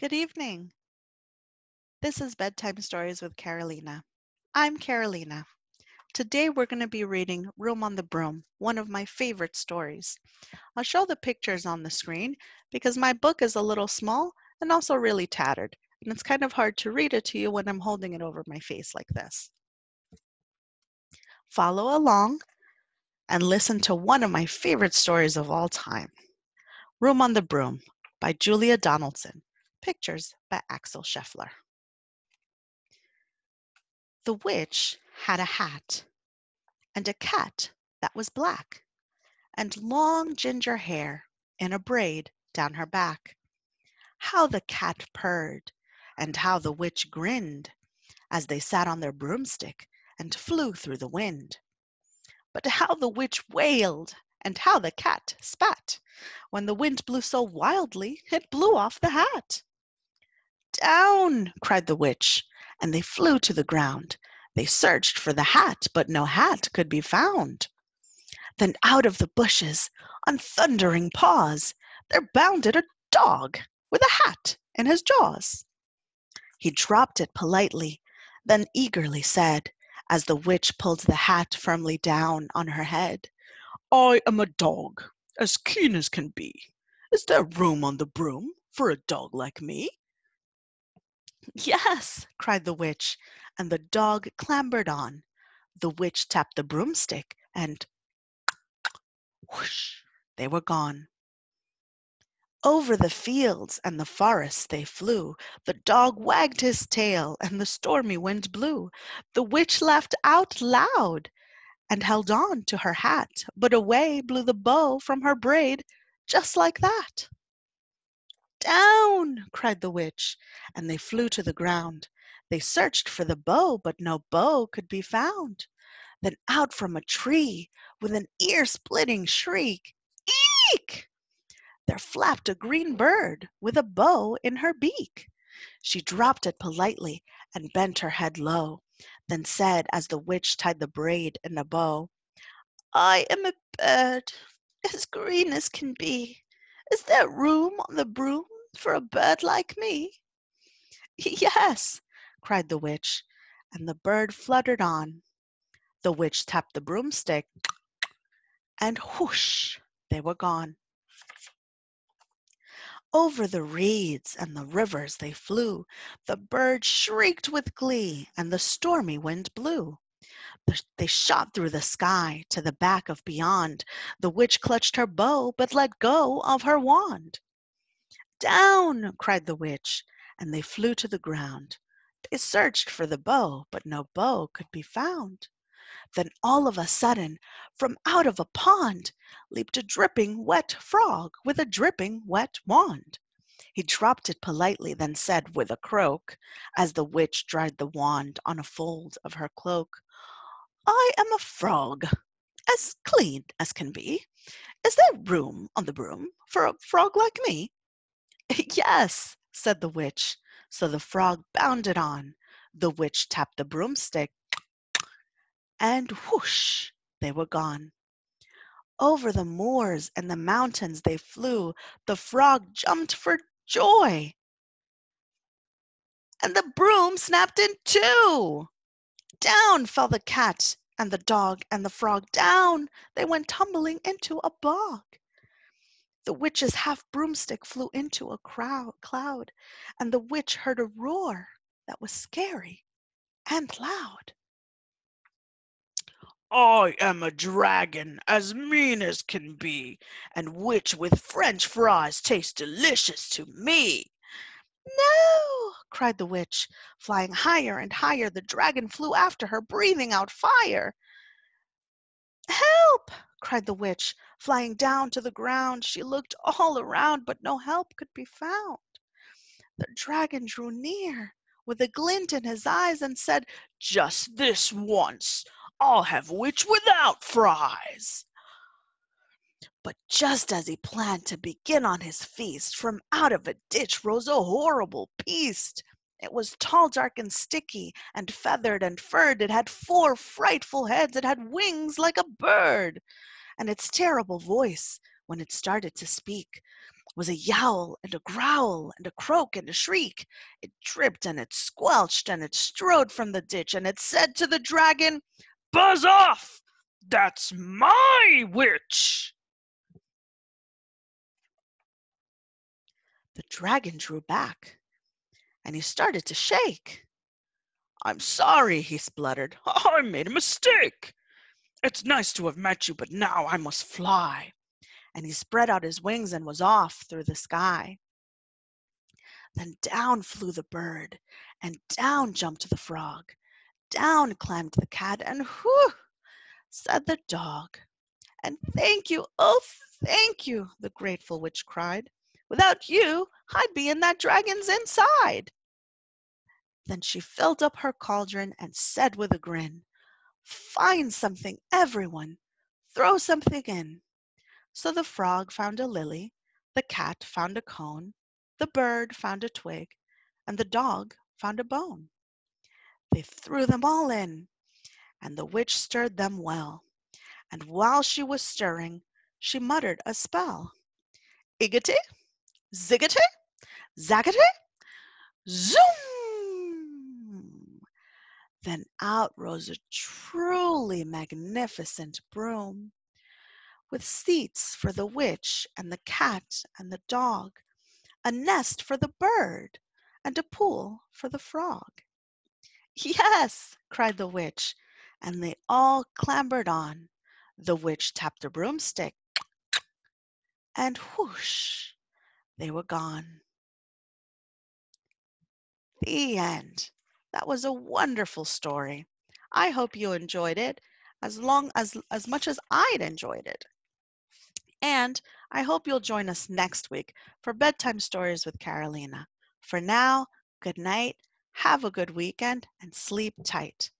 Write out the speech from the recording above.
Good evening. This is Bedtime Stories with Carolina. I'm Carolina. Today we're going to be reading Room on the Broom, one of my favorite stories. I'll show the pictures on the screen because my book is a little small and also really tattered, and it's kind of hard to read it to you when I'm holding it over my face like this. Follow along and listen to one of my favorite stories of all time Room on the Broom by Julia Donaldson. Pictures by Axel Scheffler. The witch had a hat and a cat that was black and long ginger hair in a braid down her back. How the cat purred and how the witch grinned as they sat on their broomstick and flew through the wind. But how the witch wailed and how the cat spat when the wind blew so wildly it blew off the hat. Down! cried the witch, and they flew to the ground. They searched for the hat, but no hat could be found. Then out of the bushes, on thundering paws, there bounded a dog with a hat in his jaws. He dropped it politely, then eagerly said, as the witch pulled the hat firmly down on her head, I am a dog, as keen as can be. Is there room on the broom for a dog like me? Yes, cried the witch, and the dog clambered on. The witch tapped the broomstick, and whoosh, they were gone. Over the fields and the forests they flew. The dog wagged his tail, and the stormy wind blew. The witch laughed out loud and held on to her hat, but away blew the bow from her braid, just like that. Down! cried the witch, and they flew to the ground. They searched for the bow, but no bow could be found. Then out from a tree, with an ear splitting shriek, Eek! There flapped a green bird with a bow in her beak. She dropped it politely and bent her head low, then said, as the witch tied the braid in a bow, I am a bird as green as can be. Is there room on the broom for a bird like me? Yes, cried the witch, and the bird fluttered on. The witch tapped the broomstick, and whoosh, they were gone. Over the reeds and the rivers they flew. The bird shrieked with glee, and the stormy wind blew. They shot through the sky to the back of beyond. The witch clutched her bow, but let go of her wand. Down! cried the witch, and they flew to the ground. They searched for the bow, but no bow could be found. Then all of a sudden, from out of a pond, leaped a dripping wet frog with a dripping wet wand. He dropped it politely, then said with a croak, as the witch dried the wand on a fold of her cloak, I am a frog, as clean as can be. Is there room on the broom for a frog like me? Yes, said the witch. So the frog bounded on. The witch tapped the broomstick, and whoosh, they were gone. Over the moors and the mountains they flew. The frog jumped for joy. And the broom snapped in two. Down fell the cat and the dog and the frog. Down they went tumbling into a bog. The witch's half broomstick flew into a cloud, and the witch heard a roar that was scary and loud. I am a dragon, as mean as can be, and witch with French fries tastes delicious to me. No, cried the witch, flying higher and higher. The dragon flew after her, breathing out fire. Help! Cried the witch, flying down to the ground. She looked all around, but no help could be found. The dragon drew near with a glint in his eyes and said, Just this once, I'll have witch without fries. But just as he planned to begin on his feast, from out of a ditch rose a horrible beast. It was tall, dark, and sticky, and feathered and furred. It had four frightful heads. It had wings like a bird and its terrible voice when it started to speak was a yowl and a growl and a croak and a shriek. It dripped and it squelched and it strode from the ditch and it said to the dragon, Buzz off! That's my witch! The dragon drew back and he started to shake. I'm sorry, he spluttered. I made a mistake. It's nice to have met you, but now I must fly. And he spread out his wings and was off through the sky. Then down flew the bird, and down jumped the frog. Down climbed the cat, and whew, said the dog. And thank you, oh, thank you, the grateful witch cried. Without you, I'd be in that dragon's inside. Then she filled up her cauldron and said with a grin, Find something, everyone, throw something in. So the frog found a lily, the cat found a cone, the bird found a twig, and the dog found a bone. They threw them all in, and the witch stirred them well. And while she was stirring, she muttered a spell. Iggity, ziggity, zaggity, zoom! Then out rose a truly magnificent broom, with seats for the witch and the cat and the dog, a nest for the bird, and a pool for the frog. Yes, cried the witch, and they all clambered on. The witch tapped a broomstick, and whoosh, they were gone. The end. That was a wonderful story. I hope you enjoyed it as long as as much as I'd enjoyed it. And I hope you'll join us next week for bedtime stories with Carolina. For now, good night, have a good weekend, and sleep tight.